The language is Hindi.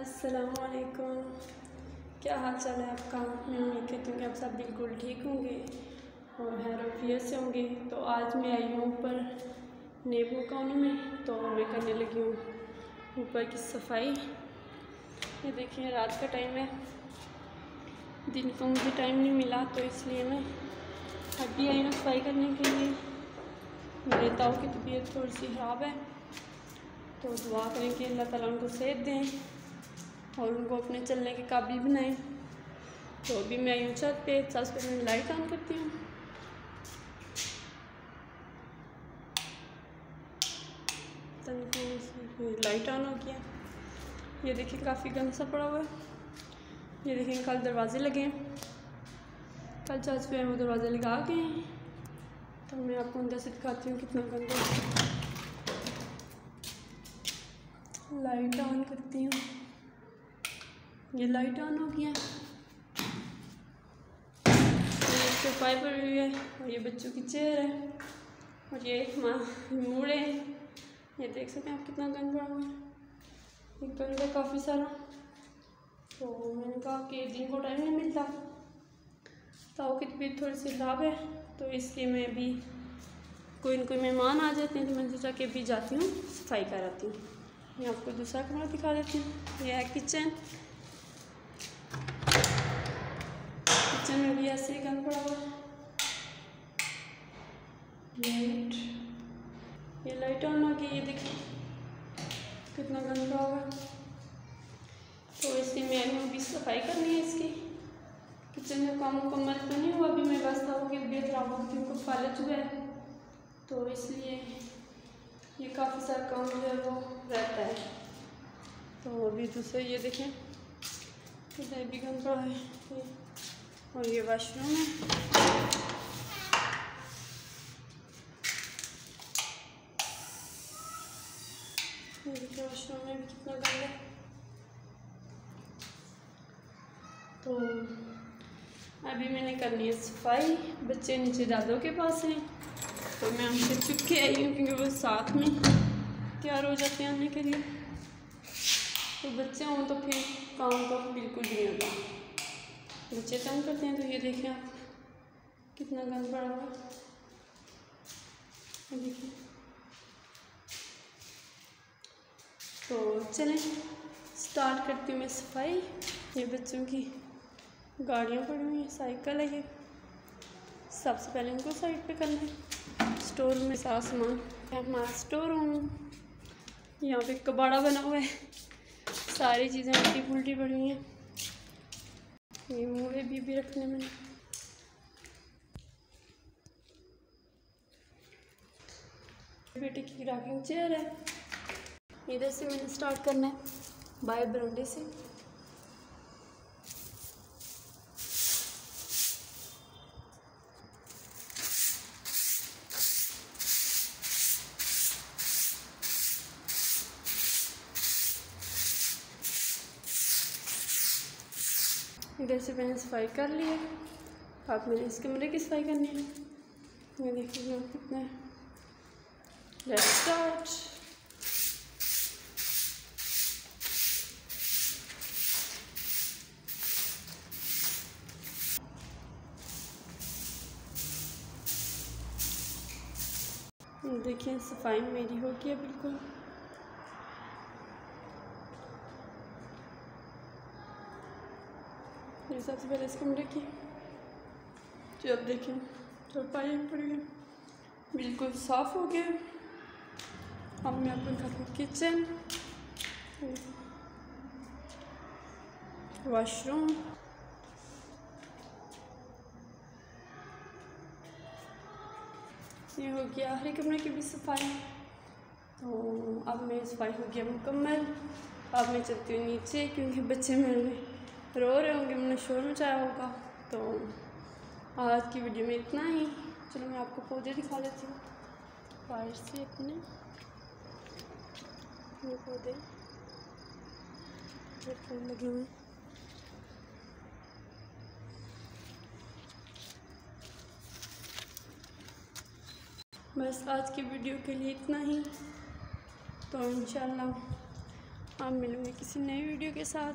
असलकुम क्या हाल चाल है आपका? मैं उम्मीद करती हूँ कि आप सब बिल्कुल ठीक होंगे और हैरोफियत से होंगे। तो आज मैं आई हूँ ऊपर नेबू कानों में तो मैं करने लगी हूँ ऊपर की सफ़ाई। ये देखिए, रात का टाइम है। दिन को मुझे टाइम नहीं मिला तो इसलिए मैं अभी आई हूँ सफ़ाई करने के लिए। मेरे ताऊ की तबीयत थोड़ी सी ख़राब है तो दुआ करें कि अल्लाह ताला उनको सेहत दें। और उनको अपने चलने के काबिल बनाएँ। तो अभी मैं यूँ छत पे सबसे पहले मैं लाइट ऑन करती हूँ। लाइट ऑन हो गया। ये देखिए काफ़ी गंद सा पड़ा हुआ है। ये देखिए कल दरवाजे लगे हैं। कल चार्ज पे वो दरवाजे लगा के हैं। तो मैं आपको अंदर से दिखाती हूँ कितना गंदा लाइट ऑन करती हूँ। ये लाइट ऑन हो गया। सफ़ाई पड़ी हुई है और ये बच्चों की चेयर है और ये मूड़े हैं। ये देख सकते हैं आप कितना गंद पड़ा हुआ है। ये गंद है काफ़ी सारा तो मैंने कहा कि दिन को टाइम नहीं मिलता। ताऊ की तबीयत थोड़ी सी खराब है तो इसलिए मैं अभी कोई न कोई मेहमान आ जाते हैं तो मैं सोचा कि अभी जाती हूँ सफ़ाई कराती हूँ। मैं आपको दूसरा कमरा दिखा देती हूँ। यह है किचन किचन में भी ऐसे ही गंद पड़ा लाइट ये लाइट ऑन हो गई ये देखिए। कितना गंद होगा तो तो में मैं भी सफ़ाई करनी है इसकी। किचन का काम मुकम्मल तो नहीं हुआ, अभी मैं था कि तबीयत खराब होती हूँ कुछ फालत हुआ है। तो इसलिए ये काफ़ी सारा काम जो है वो रहता है। तो अभी दूसरे ये देखें। भी गंदा है और ये वाशरूम है वाशरूम में भी कितना गंद तो अभी मैंने करनी है सफ़ाई। बच्चे नीचे दादों के पास हैं। तो मैं उनसे चुप के आई हूँ क्योंकि वो साथ में तैयार हो जाते हैं आने के लिए। तो बच्चे हों तो फिर काम तो बिल्कुल नहीं होता। बच्चे तंग करते हैं तो ये देखें आप, कितना गंद पड़ा हुआ देखिए। तो चलें स्टार्ट करती हूँ मैं सफ़ाई। ये बच्चों की गाड़ियाँ पड़ी हुई हैं, साइकिल है ये। सबसे पहले इनको साइड पे करना है। स्टोर में सारा सामान। हमारा स्टोर रूम यहाँ पे कबाड़ा बना हुआ है। सारी चीज़ें उल्टी पुल्टी पड़ी हुई हैं। ये मूवे भी भी रखने में। बेटे की रॉकिंग चेयर है। इधर से मैंने स्टार्ट करना है। बाय बरंडे से। इधर से मैंने सफ़ाई कर ली है। अब मैंने इस कमरे की सफ़ाई करनी है। ये देखिए कितना। लेट्स स्टार्ट देखिए, सफ़ाई मेरी हो गई है बिल्कुल। ये सबसे पहले इस कमरे की जो अब देखें तो पाई पड़ी है बिल्कुल साफ़ हो गया। अब मैं अपने घर हूँ किचन वॉशरूम ये हो गया हर कमरे की भी सफ़ाई। तो अब मेरी सफ़ाई हो गया मुकम्मल। अब मैं चलती हूँ नीचे, क्योंकि बच्चे मेरे। रो रहे होंगे मैंने शोर मचाया होगा। तो आज की वीडियो में इतना ही। चलो, मैं आपको पौधे दिखा देती हूँ। बाहर से अपने ये पौधे। फूल लगे हुए। बस आज की वीडियो के लिए इतना ही। तो इंशाल्लाह आप मिलूँगी किसी नई वीडियो के साथ।